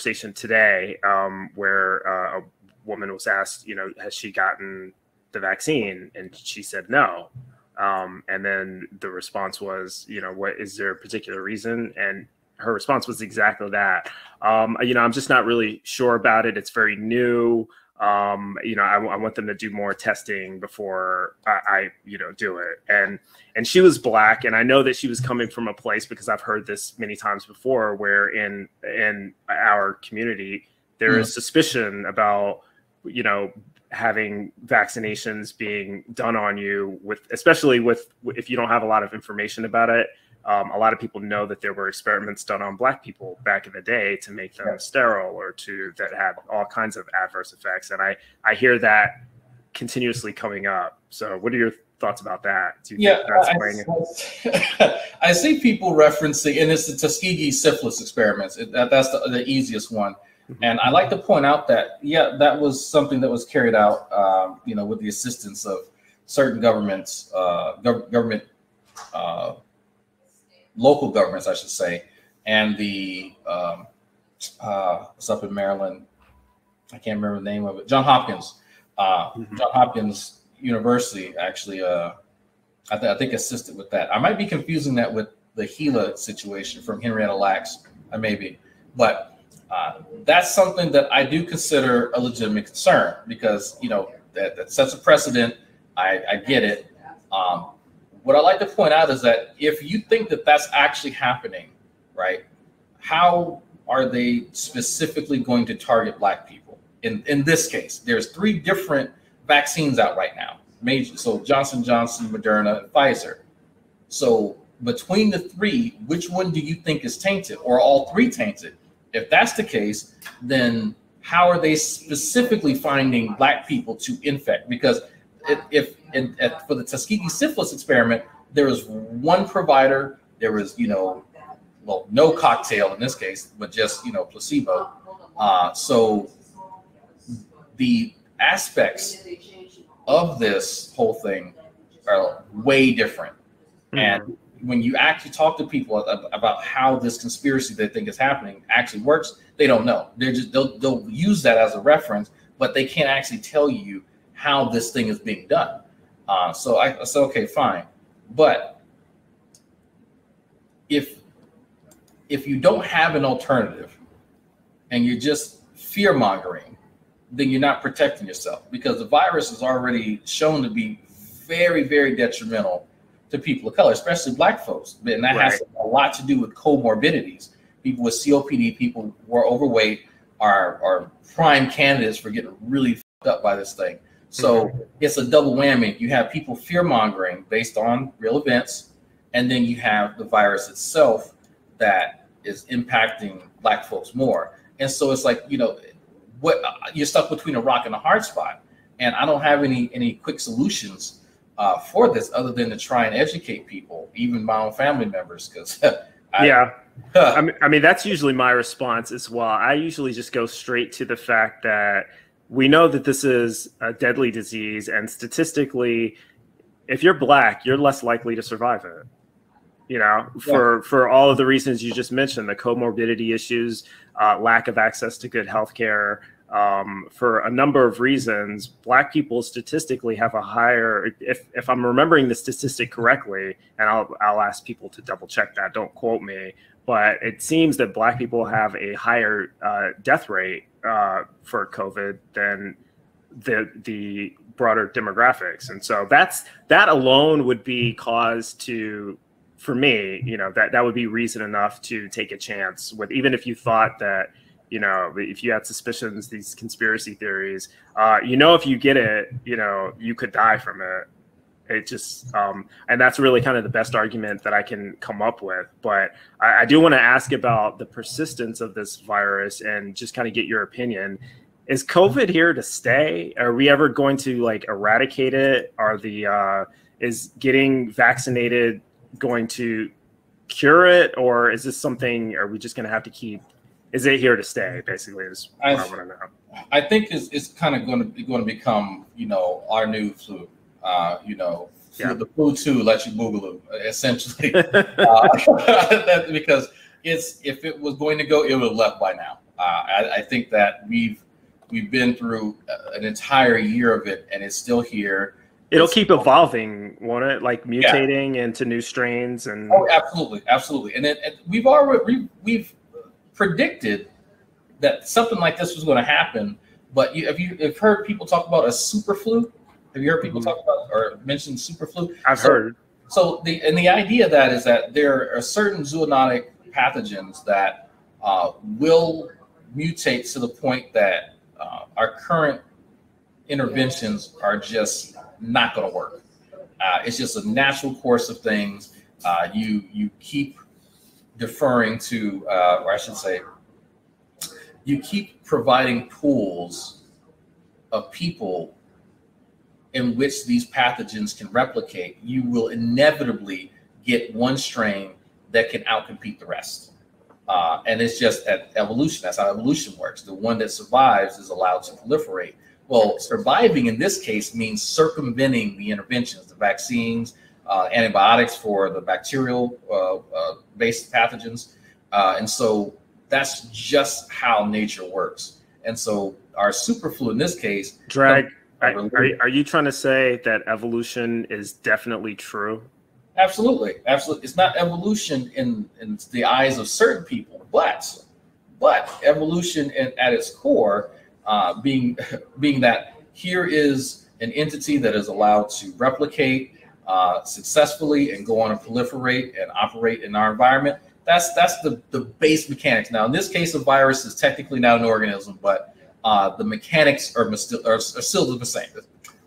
conversation today um, where uh, a woman was asked, you know, has she gotten the vaccine? And she said no. Um, and then the response was, you know, what is there a particular reason? And her response was exactly that. Um, you know, I'm just not really sure about it. It's very new. Um, you know, I, I, want them to do more testing before I, I, you know, do it. And and she was black, and I know that she was coming from a place because I've heard this many times before, where in in our community there mm. is suspicion about you know having vaccinations being done on you with especially with if you don't have a lot of information about it um, a lot of people know that there were experiments done on black people back in the day to make them yeah. sterile or to that had all kinds of adverse effects and i i hear that continuously coming up so what are your thoughts about that yeah I, I, see people referencing and it's the tuskegee syphilis experiments that, that's the, the easiest one mm-hmm. and I like to point out that, yeah, that was something that was carried out, um, you know, with the assistance of certain governments, uh, gov- government uh, local governments, I should say, and the um, uh, what's up in Maryland? I can't remember the name of it. John Hopkins, uh, mm-hmm. John Hopkins University, actually, uh, I, th- I, think assisted with that. I might be confusing that with the HeLa situation from Henrietta Lacks. I may be, but uh, that's something that I do consider a legitimate concern because you know that, that sets a precedent. I, I get it. Um, what I like to point out is that if you think that that's actually happening, right, how are they specifically going to target black people? In in this case, there's three different vaccines out right now. Major, so Johnson Johnson, Moderna, Pfizer. So between the three, which one do you think is tainted, or all three tainted? If that's the case, then how are they specifically finding black people to infect? Because if in, at, for the Tuskegee syphilis experiment, there was one provider. There was, you know, well, no cocktail in this case, but just you know placebo. Uh, so the aspects of this whole thing are way different. Mm-hmm. And when you actually talk to people about how this conspiracy they think is happening actually works, they don't know. They're just they'll they'll use that as a reference, but they can't actually tell you how this thing is being done. Uh, so I said, okay, fine. But if if you don't have an alternative and you're just fear mongering, then you're not protecting yourself because the virus is already shown to be very, very detrimental to people of color, especially black folks. And that right. has a lot to do with comorbidities. People with COPD, people who are overweight are, are prime candidates for getting really up by this thing. So mm-hmm. it's a double whammy. You have people fear mongering based on real events, and then you have the virus itself that is impacting Black folks more. And so it's like you know, what you're stuck between a rock and a hard spot. And I don't have any any quick solutions uh, for this other than to try and educate people, even my own family members, because yeah. I mean, I mean, that's usually my response as well. I usually just go straight to the fact that we know that this is a deadly disease, and statistically, if you're black, you're less likely to survive it. You know, for yeah. for all of the reasons you just mentioned, the comorbidity issues, uh, lack of access to good health care, um, for a number of reasons, black people statistically have a higher, if, if I'm remembering the statistic correctly, and I'll, I'll ask people to double check that, don't quote me, but it seems that black people have a higher uh, death rate uh, for COVID than the the broader demographics, and so that's that alone would be cause to for me, you know, that that would be reason enough to take a chance with even if you thought that you know, if you had suspicions, these conspiracy theories, uh, you know, if you get it, you know, you could die from it it just um, and that's really kind of the best argument that i can come up with but i, I do want to ask about the persistence of this virus and just kind of get your opinion. Is covid here to stay? Are we ever going to like eradicate it? Are the uh, is getting vaccinated going to cure it or is this something are we just going to have to keep is it here to stay basically is I, I want to know. I think it's, it's kind of going to going to become you know our new flu uh, you know, yeah. the flu too let you boogaloo essentially, uh, because it's if it was going to go, it would have left by now. Uh, I, I, think that we've we've been through an entire year of it, and it's still here. It'll it's keep evolving, won't it? Like mutating yeah. into new strains and. Oh, absolutely, absolutely. And, then we've already we've predicted that something like this was going to happen. But you, have you have heard people talk about a super flu? Have you heard people mm-hmm. talk about or mention super flu? I've so, heard. So the and the idea of that is that there are certain zoonotic pathogens that uh, will mutate to the point that uh, our current interventions are just not going to work. Uh, it's just a natural course of things. Uh, you you keep deferring to, uh, or I should say, you keep providing pools of people in which these pathogens can replicate, you will inevitably get one strain that can outcompete the rest. Uh, and it's just evolution. That's how evolution works. The one that survives is allowed to proliferate. Well, surviving in this case means circumventing the interventions, the vaccines, uh, antibiotics for the bacterial uh, uh based pathogens. Uh, and so that's just how nature works. And so our superflu in this case, drag are, are, are you trying to say that evolution is definitely true? Absolutely, absolutely. It's not evolution in in the eyes of certain people, but but evolution in, at its core, uh, being being that here is an entity that is allowed to replicate uh, successfully and go on and proliferate and operate in our environment. That's that's the the base mechanics. Now, in this case, a virus is technically not an organism, but uh, the mechanics are still are, are, still the same.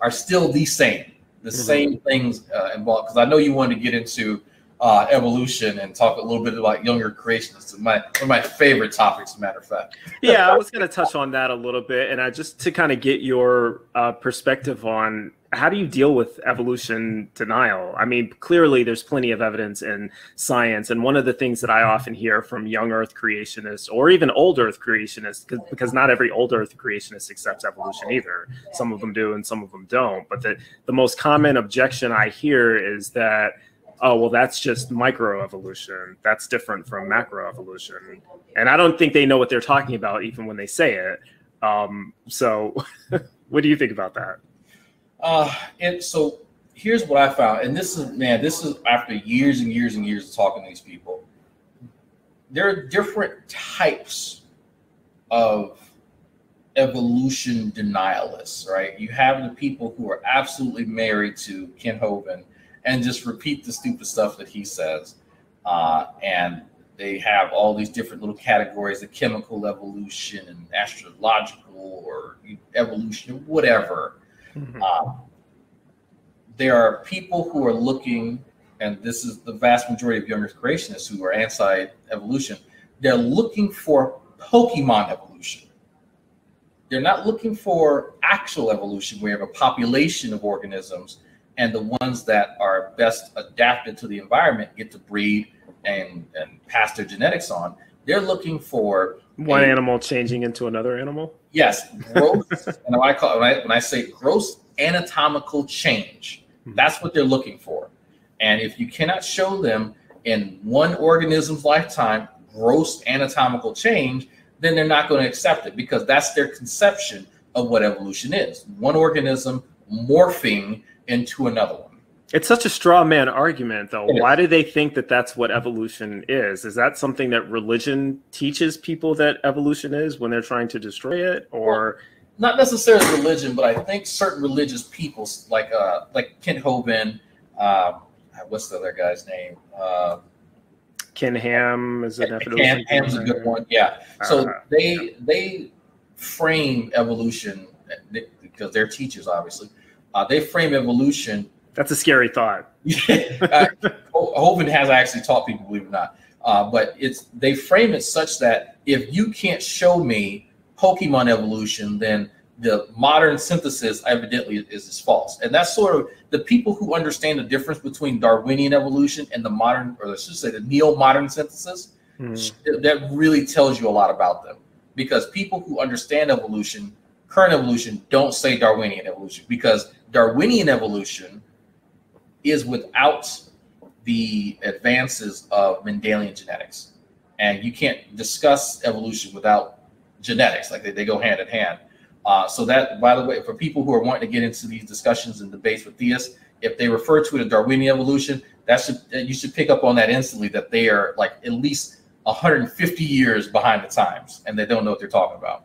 Are still the same. The mm-hmm. same things uh, involved. Because I know you wanted to get into uh, evolution and talk a little bit about young Earth creationists. My one of my favorite topics, as a matter of fact. yeah, I was going to touch on that a little bit, and I just to kind of get your uh, perspective on how do you deal with evolution denial? I mean, clearly there's plenty of evidence in science. And one of the things that I often hear from young Earth creationists or even old Earth creationists, because not every old Earth creationist accepts evolution either. Some of them do and some of them don't. But the, the most common objection I hear is that, oh, well, that's just microevolution. That's different from macroevolution. And I don't think they know what they're talking about even when they say it. Um, so, what do you think about that? Uh, and so here's what I found, and this is man, this is after years and years and years of talking to these people. There are different types of evolution denialists, right? You have the people who are absolutely married to Kent Hovind and just repeat the stupid stuff that he says. Uh, and they have all these different little categories of chemical evolution and astrological or evolution, or whatever. Mm-hmm. Um, there are people who are looking, and this is the vast majority of young Earth creationists who are anti-evolution. They're looking for Pokemon evolution. They're not looking for actual evolution, where you have a population of organisms, and the ones that are best adapted to the environment get to breed and, and pass their genetics on. They're looking for one a, animal changing into another animal. Yes, growth. and I call when I, when I say gross anatomical change, hmm. that's what they're looking for. And if you cannot show them in one organism's lifetime gross anatomical change, then they're not going to accept it because that's their conception of what evolution is. One organism morphing into another one. It's such a straw man argument, though. Why do they think that that's what evolution is? Is that something that religion teaches people that evolution is when they're trying to destroy it, or well, not necessarily religion, but I think certain religious people, like uh, like Kent Hovind, uh, what's the other guy's name? Uh, Ken Ham is an Ken Ham's a good one. Yeah. So uh, they they frame evolution because they're teachers, obviously. Uh, they frame evolution that's a scary thought. uh, Hovind has actually taught people, believe it or not. Uh, but it's they frame it such that if you can't show me Pokemon evolution, then the modern synthesis evidently is, is false. And that's sort of the people who understand the difference between Darwinian evolution and the modern, or I should say, the neo-modern synthesis. Mm. That really tells you a lot about them because people who understand evolution, current evolution, don't say Darwinian evolution because Darwinian evolution is without the advances of Mendelian genetics. And you can't discuss evolution without genetics. Like they, they go hand in hand. Uh, so that, by the way, for people who are wanting to get into these discussions and debates with theists, if they refer to it as Darwinian evolution, that should you should pick up on that instantly that they are like at least 150 years behind the times and they don't know what they're talking about.